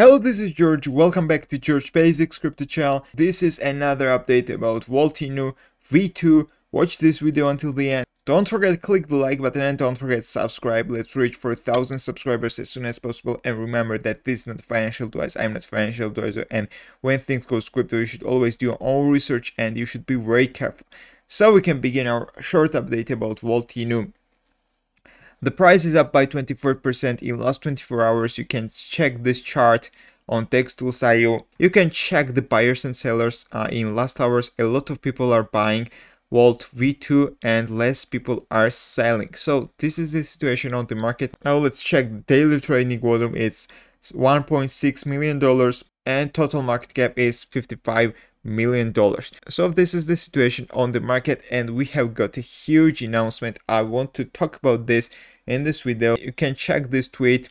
Hello, this is George. Welcome back to George Basics Crypto Channel. This is another update about Volt Inu V2. Watch this video until the end. Don't forget to click the like button and don't forget to subscribe. Let's reach for a 1000 subscribers as soon as possible. And remember that this is not financial advice. I'm not financial advisor. And when things go crypto, you should always do your own research and you should be very careful. So we can begin our short update about Volt Inu. The price is up by 24% in last 24 hours. You can check this chart on DEXTools.io. You can check the buyers and sellers uh, in last hours. A lot of people are buying Volt V2 and less people are selling. So this is the situation on the market. Now let's check daily trading volume. It's 1.6 million dollars and total market cap is 55 million dollars. So this is the situation on the market and we have got a huge announcement. I want to talk about this in this video. You can check this tweet.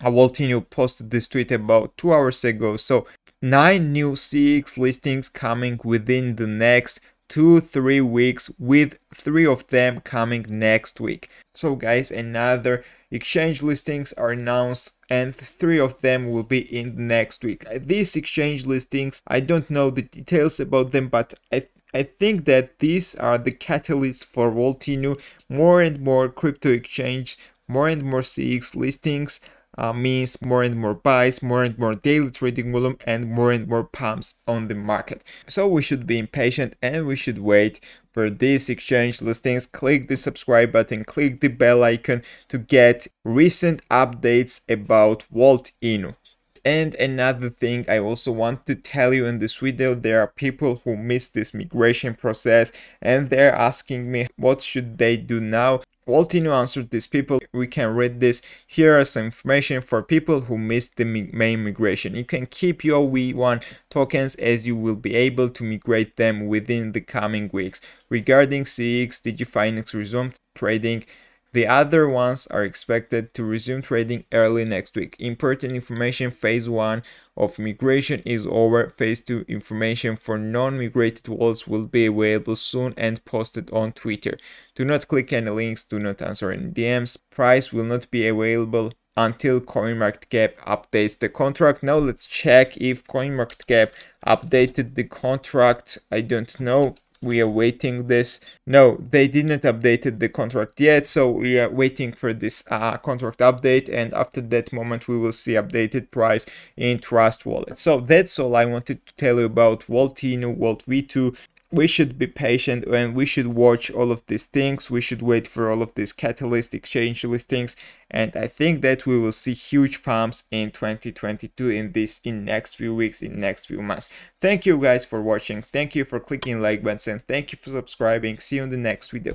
Volt Inu posted this tweet about two hours ago. So nine new CEX listings coming within the next two three weeks with three of them coming next week so guys another exchange listings are announced and three of them will be in next week uh, these exchange listings i don't know the details about them but i I think that these are the catalysts for Volt Inu. More and more crypto exchange, more and more CEX listings uh, means more and more buys, more and more daily trading volume, and more and more pumps on the market. So we should be impatient and we should wait for these exchange listings. Click the subscribe button, click the bell icon to get recent updates about Volt Inu. And another thing I also want to tell you in this video, there are people who missed this migration process and they're asking me what should they do now. Volt Inu answered these people, we can read this. Here are some information for people who missed the main migration. You can keep your V1 tokens as you will be able to migrate them within the coming weeks. Regarding CEX, DigiFinex resumed trading the other ones are expected to resume trading early next week. Important information phase 1 of migration is over. Phase 2 information for non-migrated wallets will be available soon and posted on Twitter. Do not click any links, do not answer any DMs. Price will not be available until CoinMarketCap updates the contract. Now let's check if CoinMarketCap updated the contract. I don't know we are waiting this. No they didn't updated the contract yet so we are waiting for this uh, contract update and after that moment we will see updated price in trust wallet. So that's all i wanted to tell you about Volt Inu, Volt v2 we should be patient and we should watch all of these things. We should wait for all of these catalyst exchange listings. And i think that we will see huge pumps in 2022 in this in next few weeks in next few months. Thank you guys for watching. Thank you for clicking like button and thank you for subscribing. See you in the next video